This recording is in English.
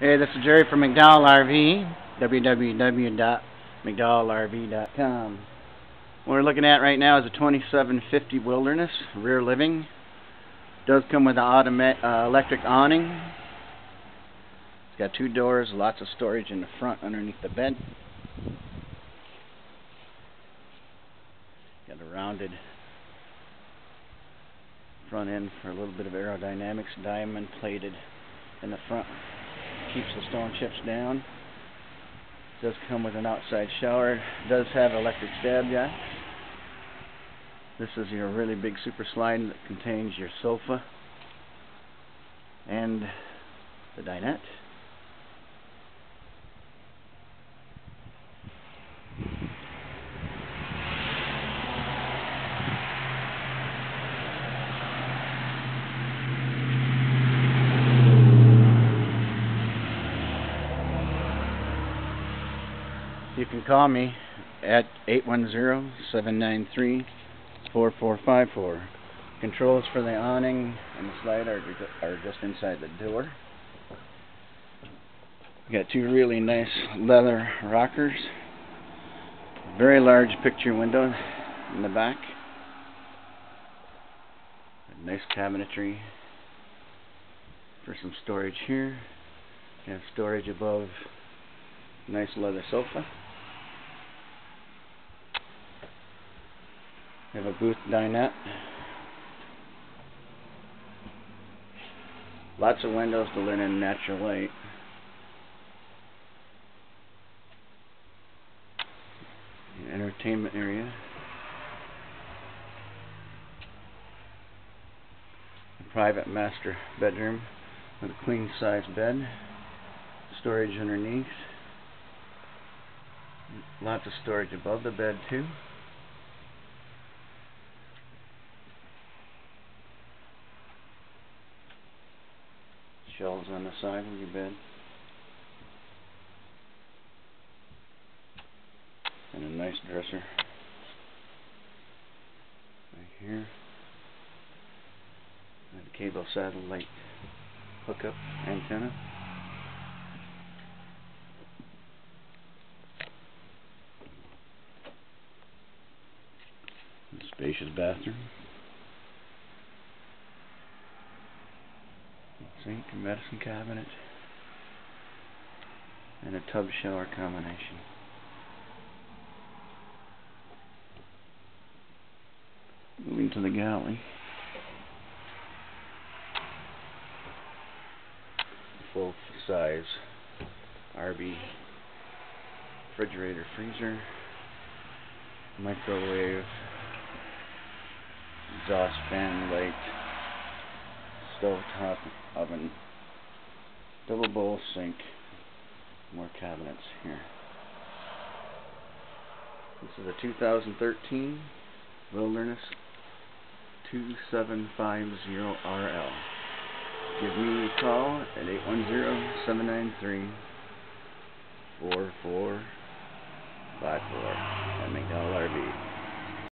Hey, this is Jerry from McDowell RV, www.mcdowellrv.com. What we're looking at right now is a 2750 Wilderness, rear living. does come with an automatic uh, electric awning. It's got two doors, lots of storage in the front underneath the bed. Got a rounded front end for a little bit of aerodynamics, diamond plated in the front keeps the stone chips down. Does come with an outside shower. Does have electric stab jacks. This is your really big super slide that contains your sofa and the dinette. You can call me at 810-793-4454. Controls for the awning and the slide are, are just inside the door. We got two really nice leather rockers. Very large picture window in the back. Nice cabinetry for some storage here. You have storage above. Nice leather sofa. We have a booth dinette. Lots of windows to let in natural light. Entertainment area. A private master bedroom with a queen size bed. Storage underneath. Lots of storage above the bed too. Shelves on the side of your bed. And a nice dresser right here. And a cable satellite hookup antenna. spacious bathroom. Sink and medicine cabinet and a tub shower combination. Moving to the galley. Full size RV refrigerator freezer microwave exhaust fan light stovetop oven, double bowl sink, more cabinets here. This is a 2013 Wilderness 2750RL. Give me a call at 810-793-4454 at McDowell RV.